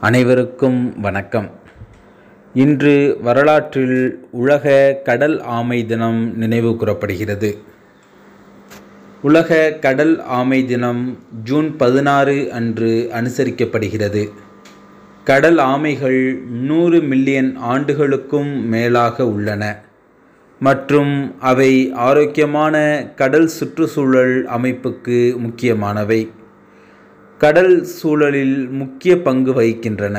அனைவருக்கும் வணக்கம். இன்று வரலாற்றில் உலக கடல் ஆமை தினம் நினைவு கூறப்படுகிறது. உலக கடல் ஆமை தினம் ஜூன் பதினாறு அன்று அனுசரிக்கப்படுகிறது. கடல் ஆமைகள் நூறு மில்லியன் ஆண்டுகளுக்கும் மேலாக உள்ளன. மற்றும் அவை ஆரோக்கியமான கடல் சுற்றுச்சூழல் அமைப்புக்கு முக்கியமானவை. கடல் சூழலில் முக்கிய பங்கு வகிக்கின்றன.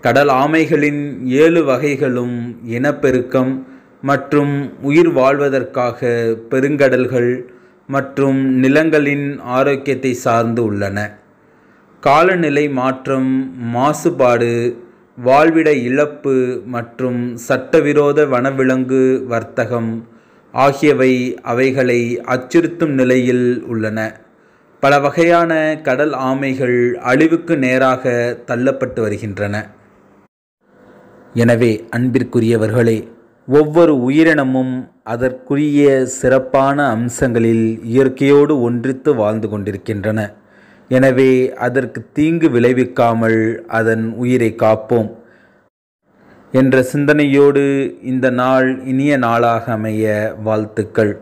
கடல் ஆமைகளின் ஏழு வகைகளும் இனப்பெருக்கம் மற்றும் உயிர் வாழ்வதற்காக பெருங்கடல்கள் மற்றும் நிலங்களின் ஆரோக்கியத்தை சார்ந்து உள்ளன. காலநிலை மாற்றம் மாசுபாடு வாழ்விட இழப்பு மற்றும் சட்டவிரோத வனவிலங்கு வர்த்தகம் ஆகியவை அவைகளை அச்சுறுத்தும் நிலையில் உள்ளன. பல வகையான கடல் ஆமைகள் அழிவுக்கு நேராக தள்ளப்பட்டு வருகின்றன. எனவே அன்பிற்குரியவர்களே ஒவ்வொரு உயிரினமும் அதற்குரிய சிறப்பான அம்சங்களில் இயற்கையோடு ஒன்றித்து வாழ்ந்து கொண்டிருக்கின்றன. எனவே அதற்கு தீங்கு விளைவிக்காமல் அதன் உயிரை காப்போம் என்ற சிந்தனையோடு இந்த நாள் இனிய நாளாக அமைய வாழ்த்துக்கள்.